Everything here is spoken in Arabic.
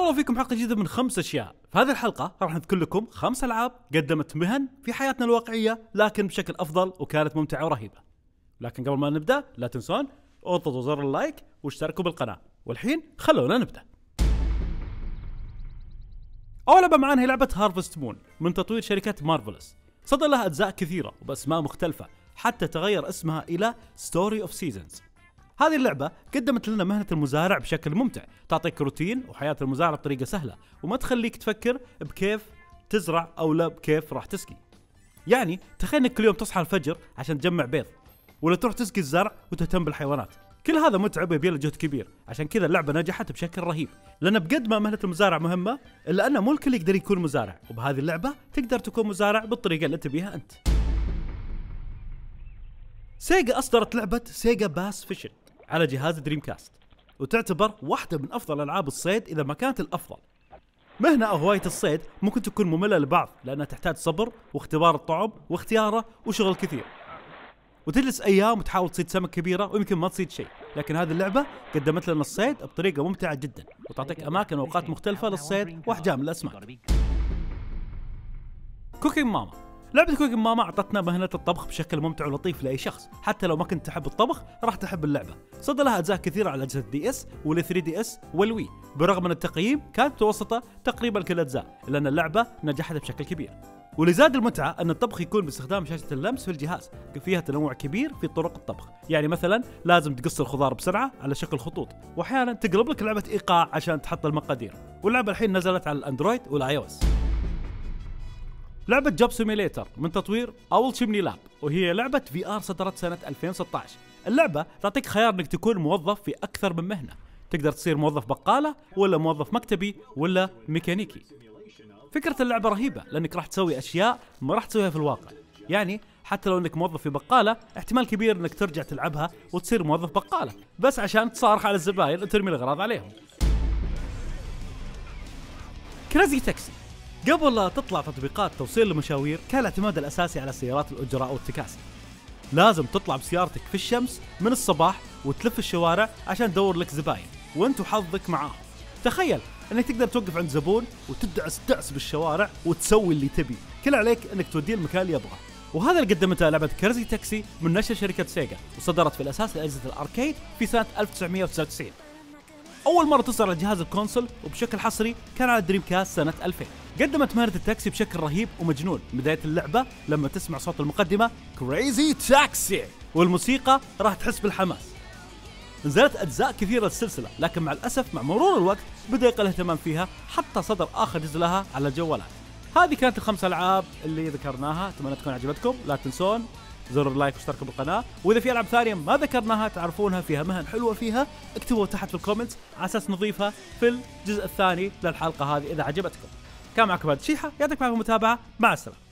الله فيكم حلقة جديدة من خمس أشياء. في هذه الحلقة راح نذكر لكم خمس ألعاب قدمت مهن في حياتنا الواقعية لكن بشكل أفضل وكانت ممتعة ورهيبة. لكن قبل ما نبدأ لا تنسون أضغطوا زر ال like واشتركوا بالقناة. والحين خلونا نبدأ. أول لعبة معانا هي لعبة Harvest Moon من تطوير شركة Marvelous صدر لها أجزاء كثيرة وبأسماء مختلفة حتى تغير اسمها إلى Story of Seasons هذه اللعبة قدمت لنا مهنة المزارع بشكل ممتع، تعطيك روتين وحياة المزارع بطريقة سهلة، وما تخليك تفكر بكيف تزرع أو لا بكيف راح تسقي. يعني تخيل إنك كل يوم تصحى الفجر عشان تجمع بيض، ولا تروح تسقي الزرع وتهتم بالحيوانات. كل هذا متعب ويبي له جهد كبير، عشان كذا اللعبة نجحت بشكل رهيب، لأن بقد ما مهنة المزارع مهمة، إلا أن مو الكل يقدر يكون مزارع، وبهذه اللعبة تقدر تكون مزارع بالطريقة اللي تبيها أنت. Sega أصدرت لعبة Sega Bass Fishing على جهاز Dreamcast وتعتبر واحدة من أفضل ألعاب الصيد إذا ما كانت الأفضل. مهنة أو هواية الصيد ممكن تكون مملة لبعض لأنها تحتاج صبر واختبار الطعم واختياره وشغل كثير. وتجلس أيام وتحاول تصيد سمك كبيرة ويمكن ما تصيد شيء لكن هذه اللعبة قدمت لنا الصيد بطريقة ممتعة جدا وتعطيك أماكن وأوقات مختلفة للصيد وأحجام الأسماك. Cooking Mama لعبة Cooking Mama أعطتنا مهنة الطبخ بشكل ممتع ولطيف لأي شخص، حتى لو ما كنت تحب الطبخ راح تحب اللعبة. صدر لها أجزاء كثيرة على أجهزة DS وال 3DS وال Wii، برغم أن التقييم كانت متوسطة تقريبا كل الاجزاء، الا ان اللعبة نجحت بشكل كبير. واللي زاد المتعة أن الطبخ يكون باستخدام شاشة اللمس في الجهاز، فيها تنوع كبير في طرق الطبخ، يعني مثلا لازم تقص الخضار بسرعة على شكل خطوط، وأحيانا تقلب لك لعبة إيقاع عشان تحط المقادير، واللعبة الحين نزلت على ال Android وال iOS. لعبة Job Simulator من تطوير Owlchemy Labs وهي لعبة VR صدرت سنة 2016 اللعبة تعطيك خيار إنك تكون موظف في أكثر من مهنة. تقدر تصير موظف بقالة ولا موظف مكتبي ولا ميكانيكي. فكرة اللعبة رهيبة لأنك راح تسوي أشياء ما راح تسويها في الواقع. يعني حتى لو إنك موظف في بقالة احتمال كبير إنك ترجع تلعبها وتصير موظف بقالة. بس عشان تصارخ على الزباين وترمي الاغراض عليهم. Crazy Taxi قبل لا تطلع تطبيقات توصيل المشاوير كان الاعتماد الأساسي على سيارات الاجره أو التكاسي لازم تطلع بسيارتك في الشمس من الصباح وتلف الشوارع عشان تدور لك زباين وانت وحظك معاهم. تخيل إنك تقدر توقف عند زبون وتدعس دعس بالشوارع وتسوي اللي تبي. كل عليك إنك توديه المكان اللي يبغاه. وهذا اللي قدمته لعبة Crazy Taxi من نشر شركة Sega وصدرت في الأساس لأجهزة ال arcade في سنة 1999 أول مرة تصدر على جهاز ال console وبشكل حصري كان على Dreamcast سنة 2000 قدمت مهنة التاكسي بشكل رهيب ومجنون بداية اللعبة لما تسمع صوت المقدمة Crazy Taxi والموسيقى راح تحس بالحماس. نزلت أجزاء كثيرة للسلسله لكن مع الأسف مع مرور الوقت بدأ يقل الاهتمام فيها حتى صدر آخر جزء لها على الجوالات هذه كانت الخمس ألعاب اللي ذكرناها أتمنى تكون عجبتكم. لا تنسون زر ال like واشتركوا بالقناة. وإذا في ألعاب ثانية ما ذكرناها تعرفونها فيها مهن حلوة فيها اكتبوا تحت في الكومنتس على أساس نضيفها في الجزء الثاني للحلقة هذه إذا عجبتكم. كان معكم هذا شيحة. يعطيكم العافية المتابعه مع السلامة.